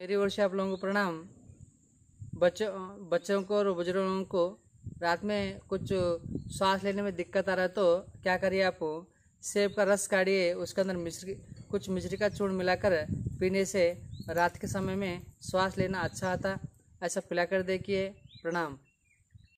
मेरी ओर से आप लोगों को प्रणाम। बच्चों बच्चों को और बुज़ुर्गों को रात में कुछ सांस लेने में दिक्कत आ रहा है तो क्या करिए आप? सेब का रस काढ़िए, उसके अंदर मिश्री, कुछ मिश्री का चूर्ण मिलाकर पीने से रात के समय में श्वास लेना अच्छा आता। ऐसा पिलाकर देखिए। प्रणाम।